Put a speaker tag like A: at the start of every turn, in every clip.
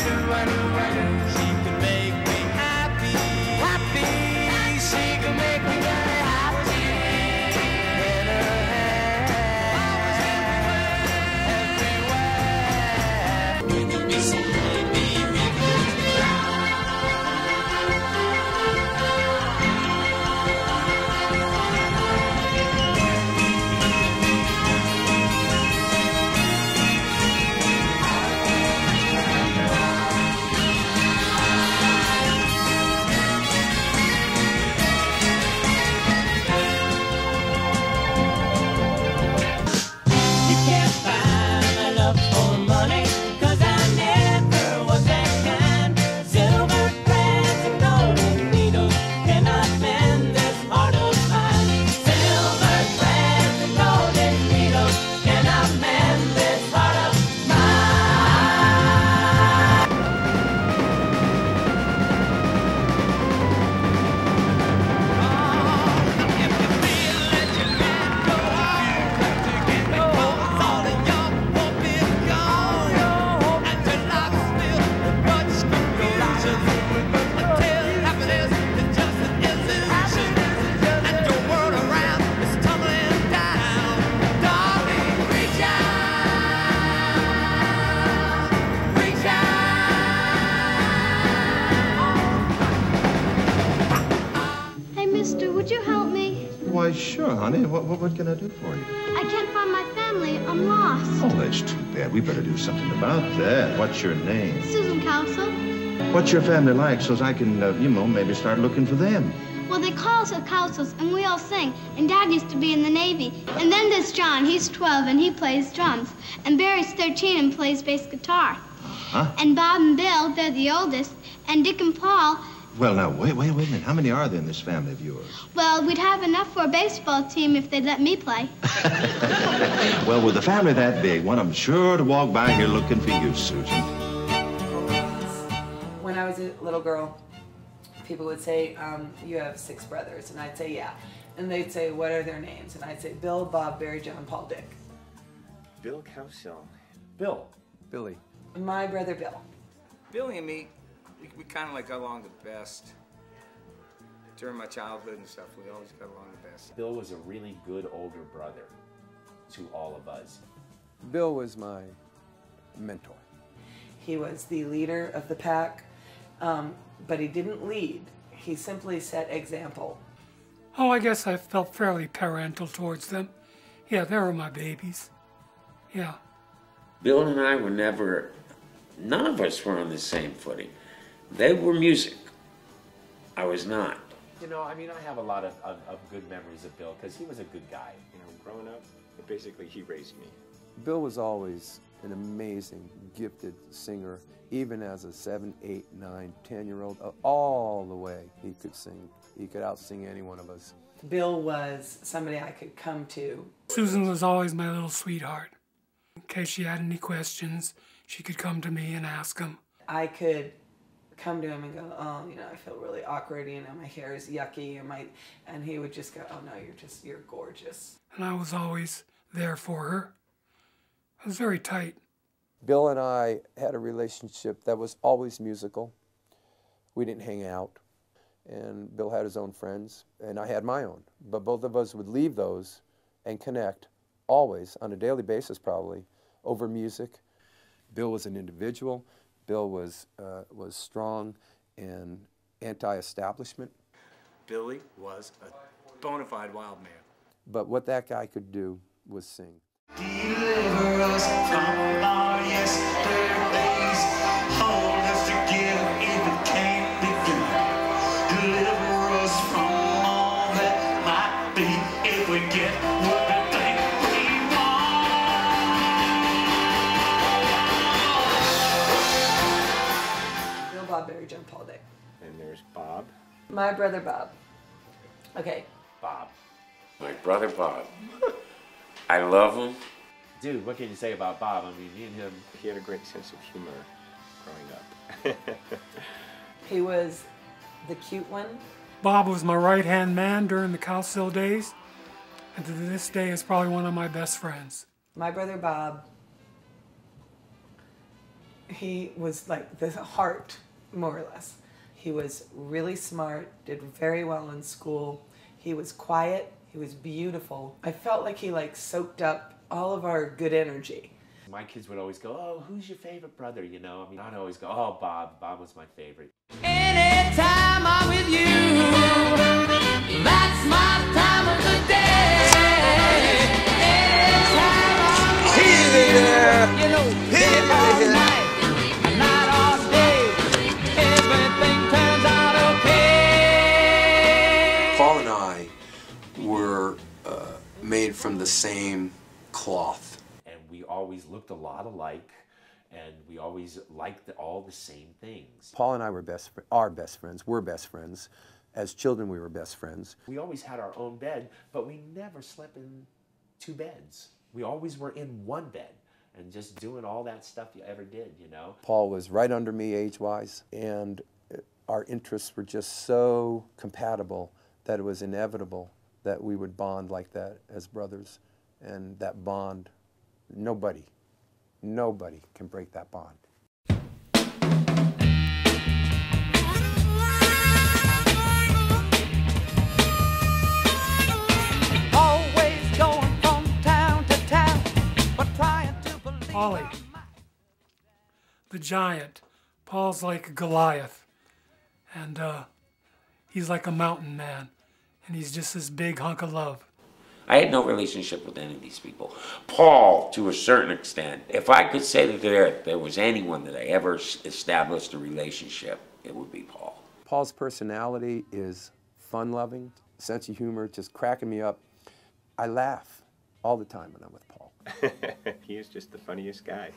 A: She can I
B: do for you?
C: I can't find my family. I'm lost.
B: Oh, that's too bad. We better do something about that. What's your name?
C: Susan Cowsill.
B: What's your family like so I can, uh, you know, maybe start looking for them?
C: Well, they call us the Cowsills, and we all sing. And Dad used to be in the Navy. And then there's John. He's 12, and he plays drums. And Barry's 13 and plays bass guitar.
B: Huh?
C: And Bob and Bill, they're the oldest. And Dick and Paul,
B: Well, now, wait, wait, wait a minute. How many are there in this family of yours?
C: well, we'd have enough for a baseball team if they'd let me play.
B: Well, with a family that big, one of them's sure to walk by here looking for you, Susan.
D: When I was a little girl, people would say, um, You have six brothers. And I'd say, Yeah. And they'd say, What are their names? And I'd say, Bill, Bob, Barry, John, Paul, Dick.
E: Bill Cowsill. Bill. Billy.
D: My brother, Bill.
F: Billy and me, we, we kind of like got along the best. During my childhood and stuff, we always got along the best.
E: Bill was a really good older brother to all of us.
G: Bill was my mentor.
D: He was the leader of the pack, um, but he didn't lead. He simply set example.
H: Oh, I guess I felt fairly parental towards them. Yeah, they were my babies. Yeah.
I: Bill and I were never, none of us were on the same footing. They were music. I was not.
E: You know, I mean, I have a lot of, of, of good memories of Bill because he was a good guy.
J: You know, growing up, basically he raised me.
G: Bill was always an amazing, gifted singer, even as a seven, eight, nine, ten year old. Uh, all the way he could sing. He could out-sing any one of us.
D: Bill was somebody I could come to.
H: Susan was always my little sweetheart. In case she had any questions, she could come to me and ask them.
D: I could come to him and go, oh, you know, I feel really awkward, you know, my hair is yucky, and my, and he would just go, oh no, you're just, you're gorgeous.
H: And I was always there for her. I was very tight.
G: Bill and I had a relationship that was always musical. We didn't hang out. And Bill had his own friends, and I had my own. But both of us would leave those and connect always, on a daily basis probably, over music. Bill was an individual. Bill was, uh, was strong and anti-establishment.
F: Billy was a bona fide wild man.
G: But what that guy could do was sing.
D: My brother, Bob. Okay.
E: Bob.
I: My brother Bob. I love him.
E: Dude, what can you say about Bob? I mean, me and him.
J: He had a great sense of humor growing up.
D: He was the cute one.
H: Bob was my right hand man during the Cowsill days, and to this day is probably one of my best friends.
D: My brother, Bob, He was like the heart, more or less. He was really smart, did very well in school. He was quiet, he was beautiful. I felt like he like soaked up all of our good energy.
E: My kids would always go, "Oh, who's your favorite brother?" You know, I mean, I'd always go, "Oh, Bob. Bob was my favorite."
A: Anytime I'm with you, that's my
G: from the same cloth.
E: And we always looked a lot alike, and we always liked the, all the same things.
G: Paul and I were best, fr- are best friends. We're best friends. As children, we were best friends.
E: We always had our own bed, but we never slept in two beds. We always were in one bed and just doing all that stuff you ever did, you know.
G: Paul was right under me age-wise, and uh, our interests were just so compatible that it was inevitable that we would bond like that as brothers. And that bond, nobody, nobody can break that bond.
A: Always going from town to town, but trying to believe.
H: Polly, the giant. Paul's like Goliath, and uh, he's like a mountain man, and he's just this big hunk of love.
I: I had no relationship with any of these people. Paul, to a certain extent, if I could say that there, there was anyone that I ever established a relationship, it would be Paul.
G: Paul's personality is fun-loving, sense of humor, just cracking me up. I laugh all the time when I'm with Paul.
J: he is just the funniest guy.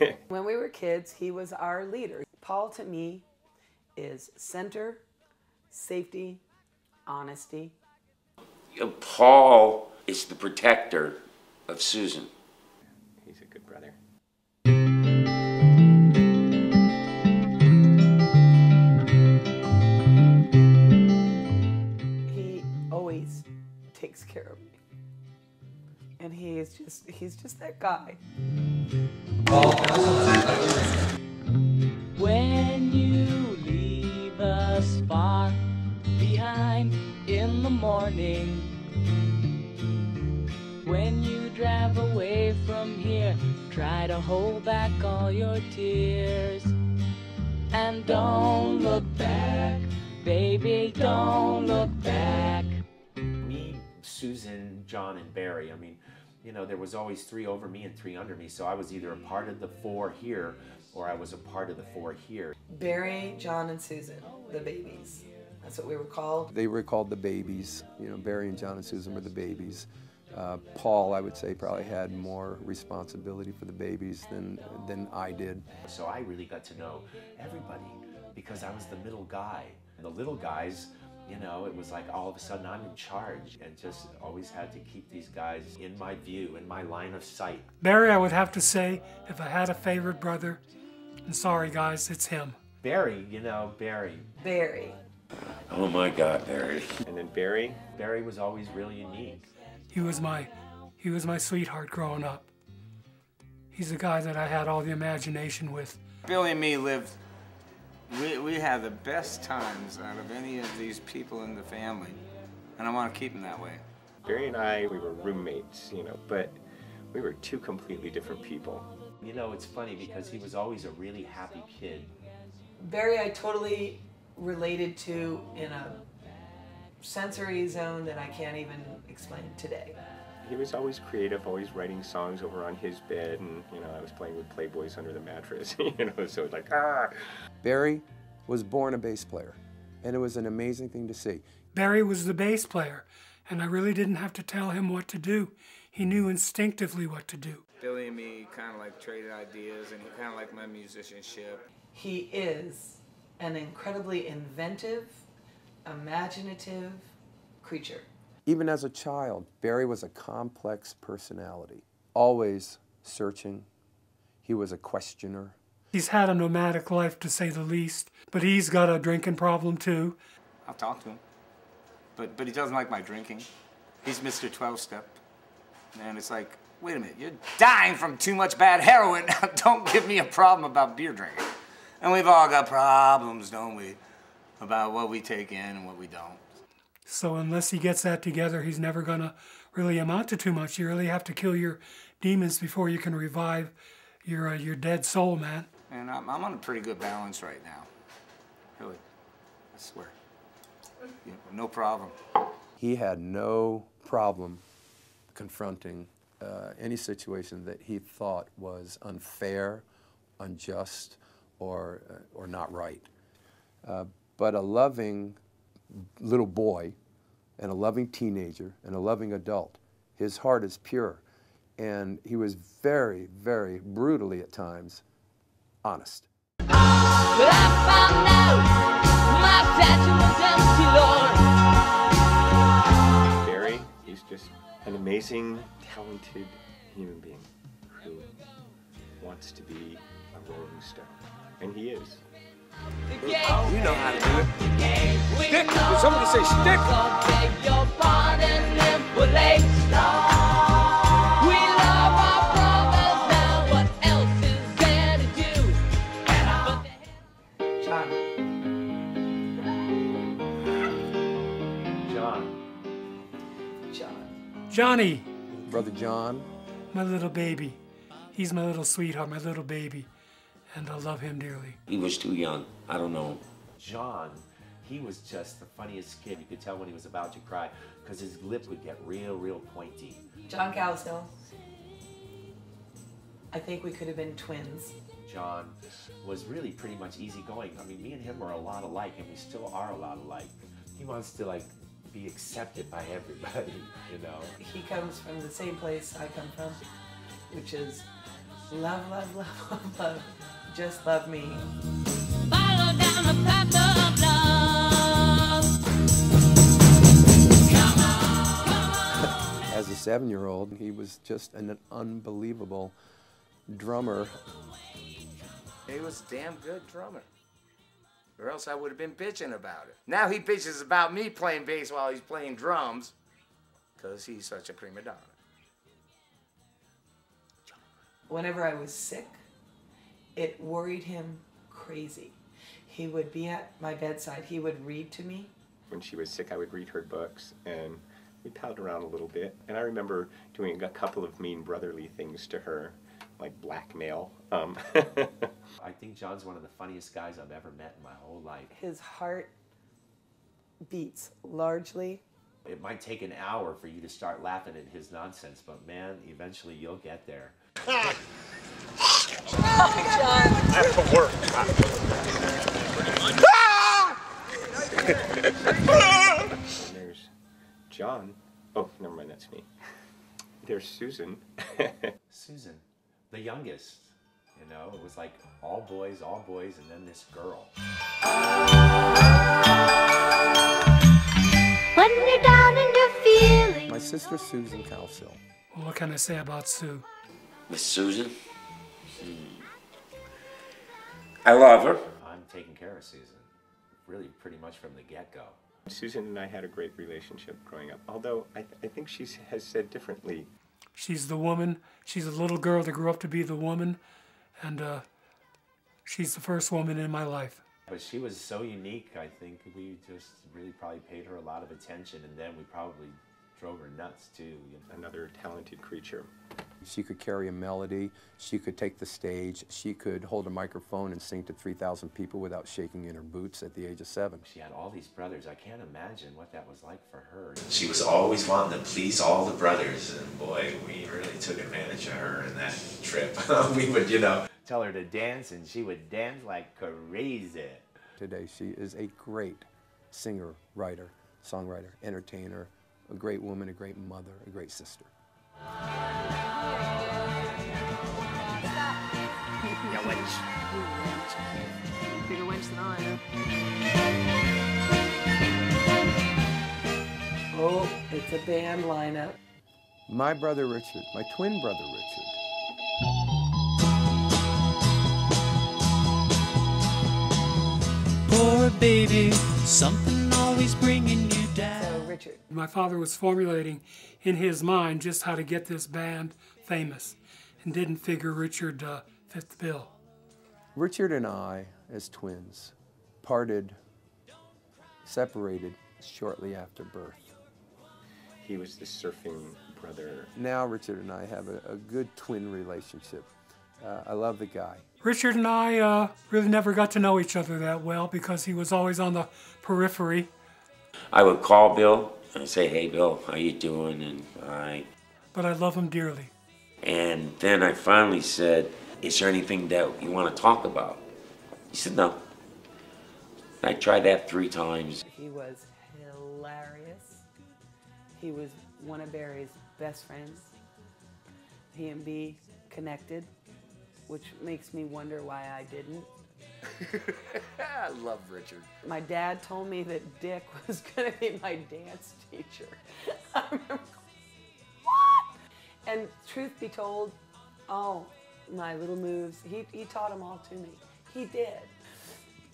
D: When we were kids, he was our leader. Paul to me is center, safety, honesty.
I: Paul is the protector of Susan.
J: He's a good brother.
D: He always takes care of me. And he is just he's just that guy.
A: Morning, when you drive away from here, try to hold back all your tears. And don't look back, baby, don't look back.
E: Me, Susan, John, and Barry. I mean, you know, there was always three over me and three under me, so I was either a part of the four here or I was a part of the four here.
D: Barry, John, and Susan, the babies. That's what we were called.
G: They were called the babies. You know, Barry and John and Susan were the babies. Uh, Paul, I would say, probably had more responsibility for the babies than, than I did.
E: So I really got to know everybody because I was the middle guy. And the little guys, you know, it was like all of a sudden I'm in charge and just always had to keep these guys in my view, in my line of sight.
H: Barry, I would have to say, if I had a favorite brother, and sorry guys, it's him.
E: Barry, you know, Barry.
D: Barry.
I: Oh my God, Barry.
J: And then Barry,
E: Barry was always really unique.
H: He was my, he was my sweetheart growing up. He's the guy that I had all the imagination with.
F: Billy and me lived, we, we had the best times out of any of these people in the family. And I want to keep them that way.
J: Barry and I, we were roommates, you know, but we were two completely different people.
E: You know, it's funny because he was always a really happy kid.
D: Barry, I totally related to in a sensory zone that I can't even explain today.
J: He was always creative, always writing songs over on his bed, and you know, I was playing with Playboys under the mattress, you know, so it's like, ah.
G: Barry was born a bass player, and it was an amazing thing to see.
H: Barry was the bass player, and I really didn't have to tell him what to do. He knew instinctively what to do.
F: Billy and me kind of like traded ideas, and he kind of liked my musicianship.
D: He is an incredibly inventive, imaginative creature.
G: Even as a child, Barry was a complex personality, always searching. He was a questioner.
H: He's had a nomadic life to say the least, but he's got a drinking problem too.
F: I'll talk to him. But, but he doesn't like my drinking. He's Mr. 12 Step. And it's like, Wait a minute, you're dying from too much bad heroin. Now, don't give me a problem about beer drinking. And we've all got problems, don't we? About what we take in and what we don't.
H: So unless he gets that together, he's never gonna really amount to too much. You really have to kill your demons before you can revive your uh, your dead soul, man.
F: And I'm, I'm on a pretty good balance right now. Really, I swear. You know, no problem.
G: He had no problem confronting uh, any situation that he thought was unfair, unjust, or, uh, or not right. Uh, but a loving little boy and a loving teenager and a loving adult, his heart is pure. And he was very, very brutally at times honest.
A: But I found out my statue was empty, Lord.
J: Barry, he's just an amazing, talented human being who wants to be a Rolling Stone. And he is.
A: You know how to do it.
J: Stick! Did somebody say stick?
A: Beg your pardon if we're late. We love our brothers now. What else is there to do?
D: John.
E: John.
D: John.
H: Johnny,
G: Brother John,
H: my little baby. He's my little sweetheart, my little baby. And I love him dearly.
I: He was too young. I don't know.
E: John, he was just the funniest kid. You could tell when he was about to cry because his lip would get real, real pointy.
D: John Cowsill. I think we could have been twins.
E: John was really pretty much easygoing. I mean, me and him are a lot alike, and we still are a lot alike. He wants to like be accepted by everybody, you know.
D: He comes from the same place I come from, which is love, love, love, love, love. Just love me.
A: Follow down the path of love.
G: as a seven year old, he was just an unbelievable drummer.
F: He was a damn good drummer. Or else I would have been bitching about it. Now he bitches about me playing bass while he's playing drums. Because he's such a prima donna.
D: Whenever I was sick, it worried him crazy. He would be at my bedside. He would read to me.
J: When she was sick, I would read her books, and we palled around a little bit. And I remember doing a couple of mean brotherly things to her, like blackmail. Um,
E: I think John's one of the funniest guys I've ever met in my whole life.
D: His heart beats largely.
E: It might take an hour for you to start laughing at his nonsense, but man, eventually you'll get there.
J: That's for work. and there's John. Oh, never mind, that's me. There's Susan.
E: Susan, the youngest. You know, it was like all boys, all boys, and then this girl.
C: When you're down and you're feeling.
G: My sister Susan Cowsill.
H: Well, what can I say about Sue?
I: Miss Susan? Hmm. I love her.
E: I'm taking care of Susan, really pretty much from the get-go.
J: Susan and I had a great relationship growing up, although I, th- I think she has said differently.
H: She's the woman. She's a little girl that grew up to be the woman, and uh, she's the first woman in my life.
E: But she was so unique, I think we just really probably paid her a lot of attention, and then we probably drove her nuts too. You know?
J: Another talented creature.
G: She could carry a melody, she could take the stage, she could hold a microphone and sing to 3,000 people without shaking in her boots at the age of seven.
E: She had all these brothers. I can't imagine what that was like for her.
K: She was always wanting to please all the brothers, and boy, we really took advantage of her in that trip. we would, you know,
E: Tell her to dance, and she would dance like crazy.
G: Today, she is a great singer, writer, songwriter, entertainer, a great woman, a great mother, a great sister.
L: You wench. Bigger wench than I am.
D: Oh, it's a band lineup.
G: My brother Richard, my twin brother Richard.
M: Poor baby, something always bringing you down.
D: So, Richard,
H: My father was formulating in his mind just how to get this band famous and didn't figure Richard uh, fit the bill.
G: Richard and I, as twins, parted, separated shortly after birth.
J: He was the surfing brother.
G: Now Richard and I have a, a good twin relationship. Uh, I love the guy.
H: Richard and I uh, really never got to know each other that well because he was always on the periphery.
I: I would call Bill and say, "Hey, Bill, how you doing?" And I,
H: But I love him dearly.
I: and then I finally said, "Is there anything that you want to talk about?" He said, "No." I tried that three times.
D: He was hilarious. He was one of Barry's best friends. He and B connected, which makes me wonder why I didn't.
F: I love Richard.
D: My dad told me that Dick was going to be my dance teacher. I remember, what? And truth be told, all my little moves, he, he taught them all to me. He did.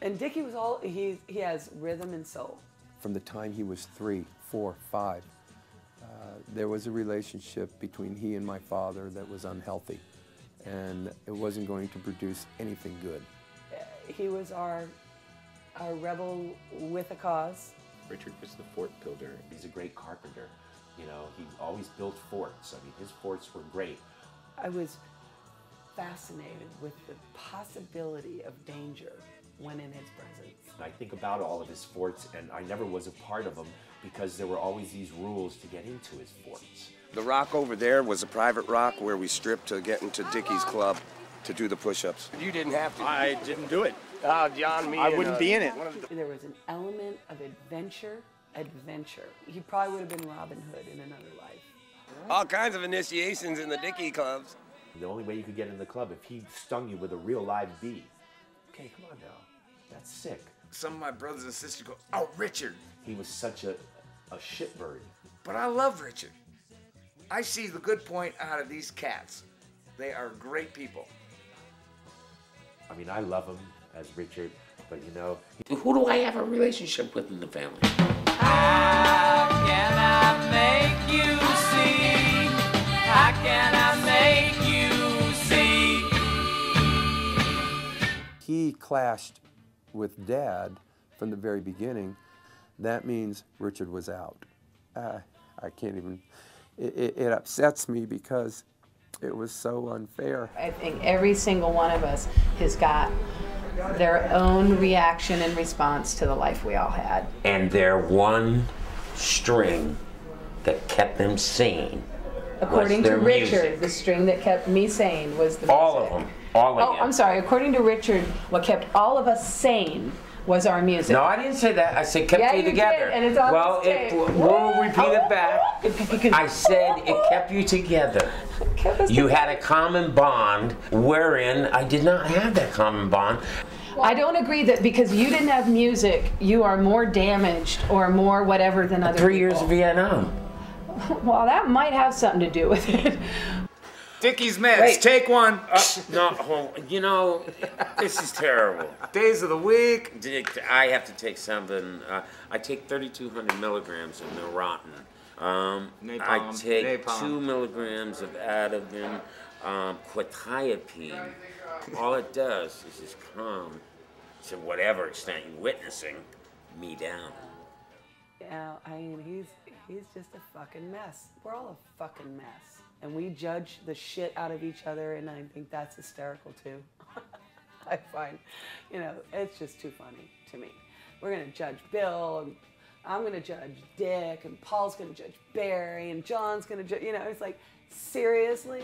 D: And Dickie was all, he, he has rhythm and soul.
G: From the time he was three, four, five, uh, there was a relationship between he and my father that was unhealthy, and it wasn't going to produce anything good.
D: He was our, our rebel with a cause.
J: Richard was the fort builder.
E: He's a great carpenter. You know, he always built forts. I mean, his forts were great.
D: I was fascinated with the possibility of danger when in his presence.
E: And I think about all of his forts, and I never was a part of them because there were always these rules to get into his forts.
N: The rock over there was a private rock where we stripped to get into Dickie's club to do the push-ups.
F: You didn't have to.
N: I didn't do it.
F: Oh, John, me.
N: I
F: and,
N: wouldn't
F: uh,
N: be in it.
F: the-
D: There was an element of adventure, adventure. He probably would have been Robin Hood in another life.
N: All kinds of initiations in the Dickie clubs.
E: The only way you could get in the club if he stung you with a real live bee. Okay, come on now. That's sick.
F: Some of my brothers and sisters go, "Oh, Richard,"
E: He was such a, a shitbird.
F: but I love Richard. I see the good point out of these cats. They are great people.
E: I mean, I love him as Richard, but you know,
I: Who do I have a relationship with in the family?
A: How can I make you see? How can I make you see?
G: He clashed with Dad from the very beginning. That means Richard was out. Uh, I can't even. It, it, it upsets me because it was so unfair.
O: I think every single one of us has got their own reaction and response to the life we all had.
I: And their one string that kept them sane. was
O: According to Richard,
I: music.
O: the string that kept me sane was the
I: All
O: music.
I: of them. All of them.
O: Oh,
I: them.
O: I'm sorry. According to Richard, what kept all of us sane was our music.
I: No, I didn't say that. I said kept
O: Yeah,
I: you
O: you did,
I: together.
O: and it's on
I: well,
O: this
I: it, we'll repeat it back. I said it kept you together. You had a common bond wherein I did not have that common bond.
O: I don't agree that because you didn't have music, you are more damaged or more whatever than other
I: Three
O: people.
I: years of Vietnam.
O: Well, that might have something to do with it.
F: Dickie's Meds,
I: Wait.
F: take one.
I: Uh, no, hold- you know, this is terrible.
F: Days of the week.
I: I have to take something. Uh, I take 3,200 milligrams of Neurontin. Um, I take
F: napalm.
I: two milligrams of Ativan, um, quetiapine. All it does is just calm, to whatever extent you're witnessing, me down.
D: Yeah, I mean, he's he's just a fucking mess. We're all a fucking mess, and we judge the shit out of each other, and I think that's hysterical too. I find, you know, it's just too funny to me. We're gonna judge Bill, and I'm gonna judge Dick, and Paul's gonna judge Barry, and John's gonna judge. You know, it's like seriously.